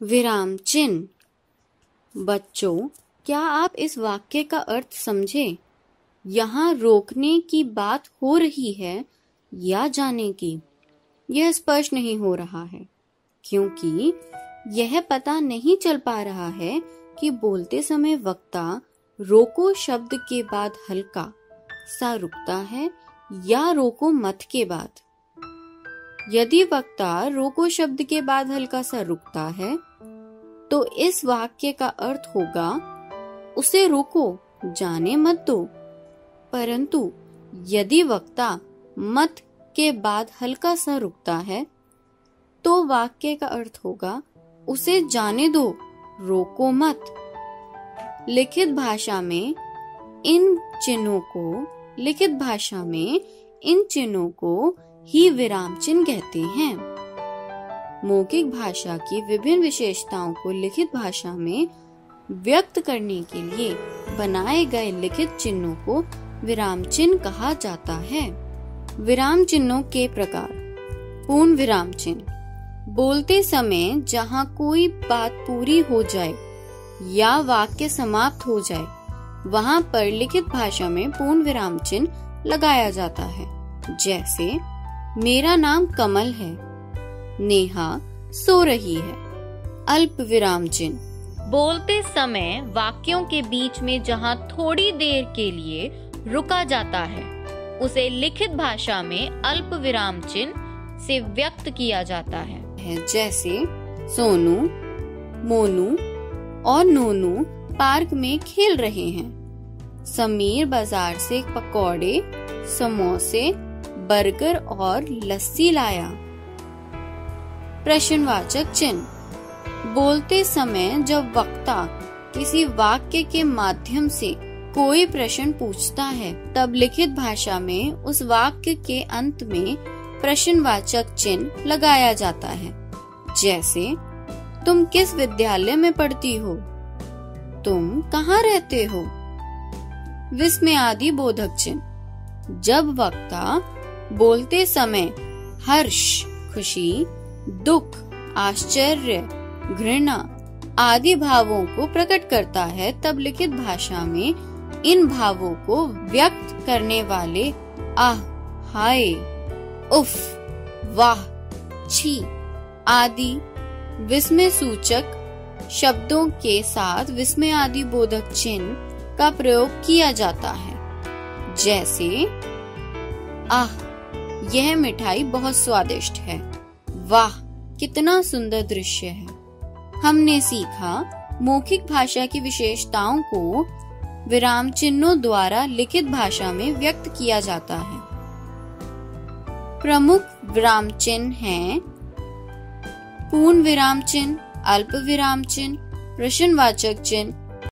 विराम चिन्ह। बच्चों, क्या आप इस वाक्य का अर्थ समझे? यहाँ रोकने की बात हो रही है या जाने की? यह स्पष्ट नहीं हो रहा है, क्योंकि यह पता नहीं चल पा रहा है कि बोलते समय वक्ता रोको शब्द के बाद हल्का सा रुकता है या रोको मत के बाद। यदि वक्ता रोको शब्द के बाद हल्का सा रुकता है तो इस वाक्य का अर्थ होगा, उसे रोको, जाने मत दो। परंतु यदि वक्ता मत के बाद हल्का सा रुकता है तो वाक्य का अर्थ होगा, उसे जाने दो, रोको मत। लिखित भाषा में इन चिन्हों को, लिखित भाषा में इन चिन्हों को ही विराम चिन्ह कहते हैं। मौखिक भाषा की विभिन्न विशेषताओं को लिखित भाषा में व्यक्त करने के लिए बनाए गए लिखित चिन्हों को विराम चिन्ह कहा जाता है। विराम चिन्हों के प्रकार। पूर्ण विराम चिन्ह। बोलते समय जहाँ कोई बात पूरी हो जाए या वाक्य समाप्त हो जाए, वहाँ पर लिखित भाषा में पूर्ण विराम चिन्ह लगाया जाता है। जैसे मेरा नाम कमल है। नेहा सो रही है। अल्प विराम चिन्ह। बोलते समय वाक्यों के बीच में जहाँ थोड़ी देर के लिए रुका जाता है उसे लिखित भाषा में अल्प विराम चिन्ह से व्यक्त किया जाता है, है जैसे सोनू मोनू और नोनू पार्क में खेल रहे हैं। समीर बाज़ार से पकौड़े समोसे बर्गर और लस्सी लाया। प्रश्नवाचक चिन्ह। बोलते समय जब वक्ता किसी वाक्य के माध्यम से कोई प्रश्न पूछता है, तब लिखित भाषा में उस वाक्य के अंत में प्रश्नवाचक चिन्ह लगाया जाता है। जैसे, तुम किस विद्यालय में पढ़ती हो? तुम कहाँ रहते हो? विस्मय आदि बोधक चिन्ह। जब वक्ता बोलते समय हर्ष, खुशी, दुख, आश्चर्य, घृणा आदि भावों को प्रकट करता है तब लिखित भाषा में इन भावों को व्यक्त करने वाले आह, हाय, उफ, वाह, छी आदि विस्मय सूचक शब्दों के साथ विस्मय आदि बोधक चिन्ह का प्रयोग किया जाता है। जैसे, आह यह मिठाई बहुत स्वादिष्ट है। वाह, कितना सुंदर दृश्य है। हमने सीखा मौखिक भाषा की विशेषताओं को विराम चिन्हों द्वारा लिखित भाषा में व्यक्त किया जाता है। प्रमुख विराम चिन्ह हैं पूर्ण विराम चिन्ह, अल्प विराम चिन्ह, प्रश्नवाचक चिन्ह